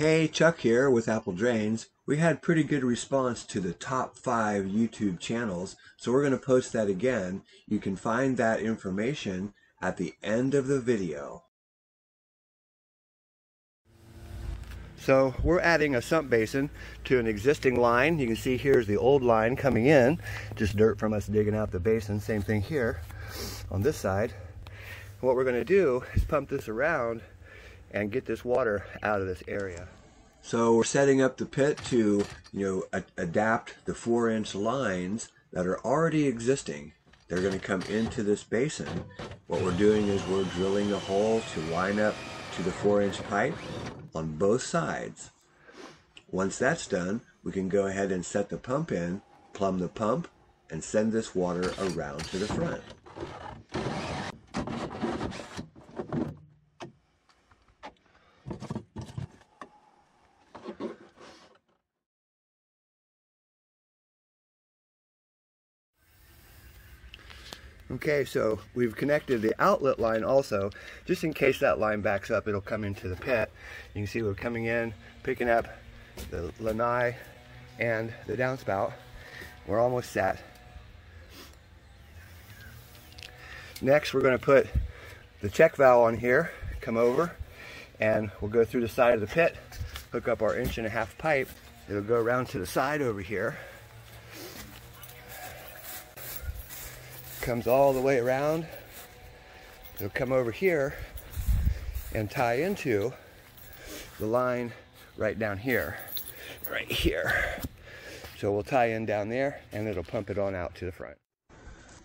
Hey, Chuck here with Apple Drains. We had pretty good response to the top five YouTube channels, so we're going to post that again. You can find that information at the end of the video. So we're adding a sump basin to an existing line. You can see here's the old line coming in, just dirt from us digging out the basin. Same thing here on this side. What we're going to do is pump this around and get this water out of this area. So we're setting up the pit to, you know, adapt the four inch lines that are already existing. They're going to come into this basin. What we're doing is we're drilling a hole to line up to the four inch pipe on both sides. Once that's done, we can go ahead and set the pump in, plumb the pump, and send this water around to the front. Okay, so we've connected the outlet line also, just in case that line backs up, it'll come into the pit. You can see we're coming in, picking up the lanai and the downspout. We're almost set. Next, we're gonna put the check valve on here, come over, and we'll go through the side of the pit, hook up our inch and a half pipe. It'll go around to the side over here. Comes all the way around. It'll come over here and tie into the line right down here, right here. So we'll tie in down there and it'll pump it on out to the front.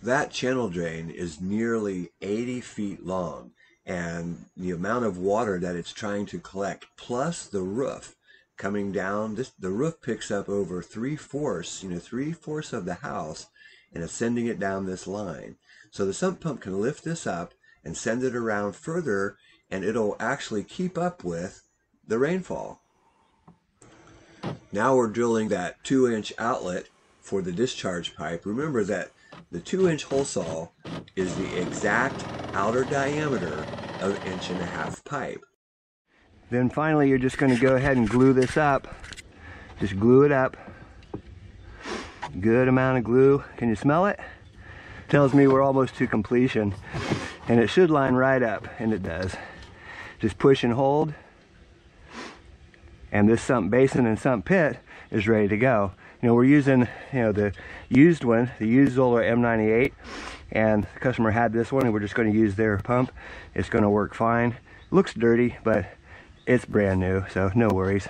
That channel drain is nearly 80 feet long and the amount of water that it's trying to collect plus the roof coming down this the roof picks up over three-fourths you know three-fourths of the house and it's sending it down this line. So the sump pump can lift this up and send it around further and it'll actually keep up with the rainfall. Now we're drilling that two inch outlet for the discharge pipe. Remember that the two inch hole saw is the exact outer diameter of inch and a half pipe. Then finally you're just going to go ahead and glue this up. Just glue it up good amount of glue. Can you smell it? Tells me we're almost to completion. And it should line right up, and it does. Just push and hold. And this sump basin and sump pit is ready to go. You know, we're using, you know, the used one, the used Zoeller M98, and the customer had this one, and we're just going to use their pump. It's going to work fine. Looks dirty, but it's brand new, so no worries.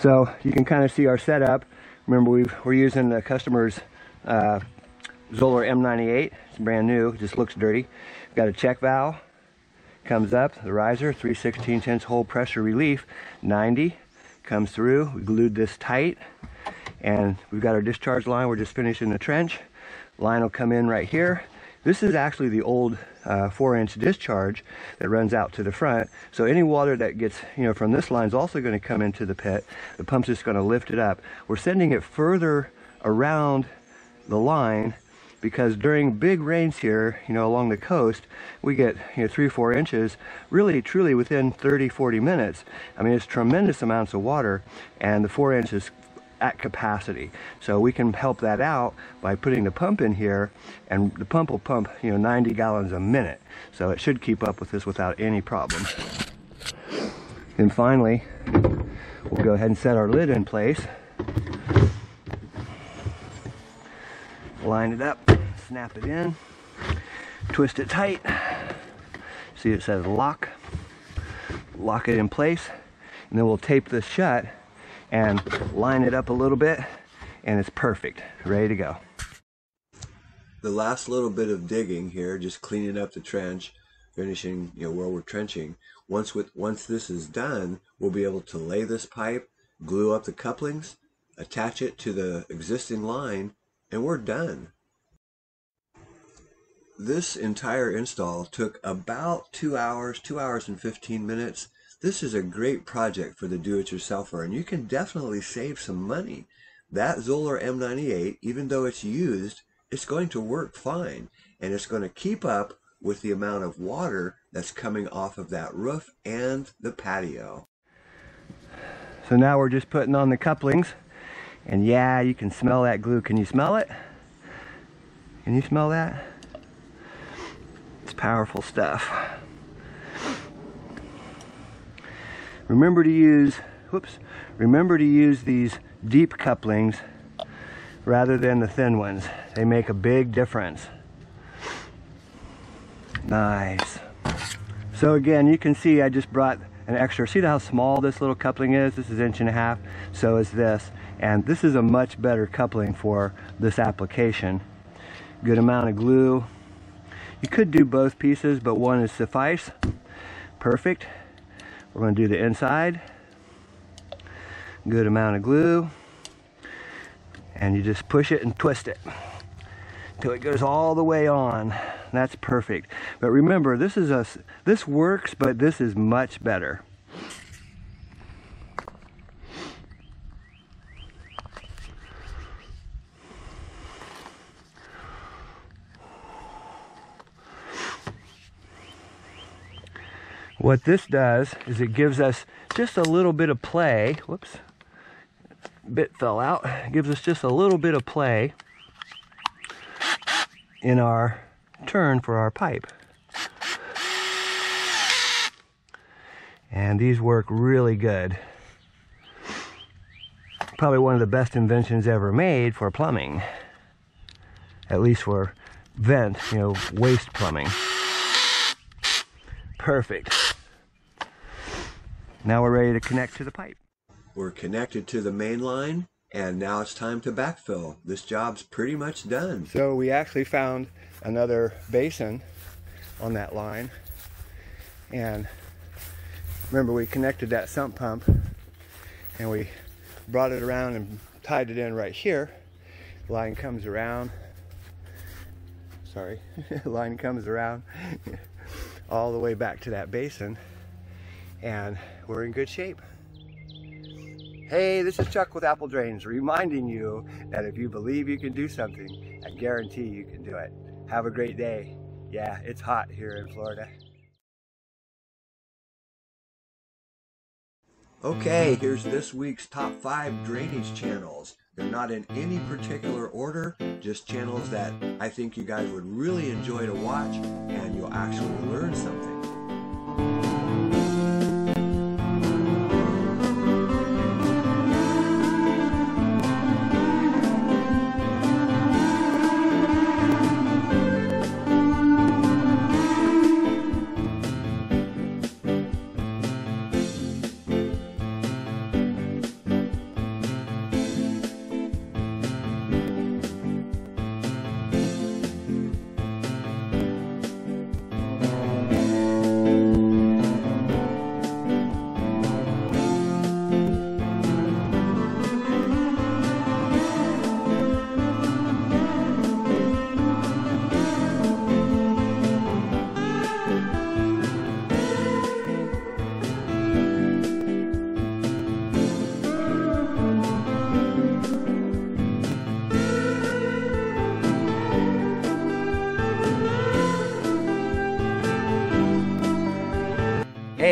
So you can kind of see our setup. Remember, we are using the customer's uh, Zoeller M98. It's brand new, just looks dirty. We've got a check valve, comes up, the riser, 3 16 inch hole pressure relief, 90, comes through. We glued this tight, and we've got our discharge line. We're just finishing the trench. Line will come in right here. This is actually the old uh, four inch discharge that runs out to the front. So any water that gets, you know, from this line is also going to come into the pit. The pump's just going to lift it up. We're sending it further around the line because during big rains here, you know, along the coast, we get, you know, three, four inches, really, truly within 30, 40 minutes. I mean, it's tremendous amounts of water, and the four inches at capacity. So we can help that out by putting the pump in here and the pump will pump, you know, 90 gallons a minute. So it should keep up with this without any problem. Then finally, we'll go ahead and set our lid in place. Line it up, snap it in, twist it tight. See it says lock. Lock it in place, and then we'll tape this shut and line it up a little bit and it's perfect, ready to go. The last little bit of digging here, just cleaning up the trench, finishing you know where we're trenching. Once with once this is done, we'll be able to lay this pipe, glue up the couplings, attach it to the existing line, and we're done. This entire install took about two hours, two hours and 15 minutes. This is a great project for the do-it-yourselfer, and you can definitely save some money. That Zoeller M98, even though it's used, it's going to work fine, and it's going to keep up with the amount of water that's coming off of that roof and the patio. So now we're just putting on the couplings. And yeah, you can smell that glue. Can you smell it? Can you smell that? It's powerful stuff. Remember to use, whoops, remember to use these deep couplings rather than the thin ones. They make a big difference. Nice. So again, you can see I just brought an extra, see how small this little coupling is? This is inch and a half, so is this. And this is a much better coupling for this application. Good amount of glue. You could do both pieces, but one is suffice. Perfect. We're going to do the inside. Good amount of glue. And you just push it and twist it till it goes all the way on. That's perfect. But remember, this is a this works, but this is much better. What this does is it gives us just a little bit of play. Whoops, bit fell out. It gives us just a little bit of play in our turn for our pipe. And these work really good. Probably one of the best inventions ever made for plumbing. At least for vent, you know, waste plumbing. Perfect. Now we're ready to connect to the pipe. We're connected to the main line and now it's time to backfill. This job's pretty much done. So we actually found another basin on that line and remember we connected that sump pump and we brought it around and tied it in right here. Line comes around. Sorry, line comes around all the way back to that basin and we're in good shape. Hey, this is Chuck with Apple Drains, reminding you that if you believe you can do something, I guarantee you can do it. Have a great day. Yeah, it's hot here in Florida. Okay, mm-hmm. here's this week's top five drainage channels. They're not in any particular order, just channels that I think you guys would really enjoy to watch and you'll actually learn something.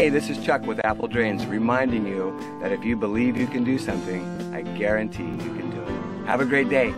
Hey, this is Chuck with Apple Drains, reminding you that if you believe you can do something, I guarantee you can do it. Have a great day.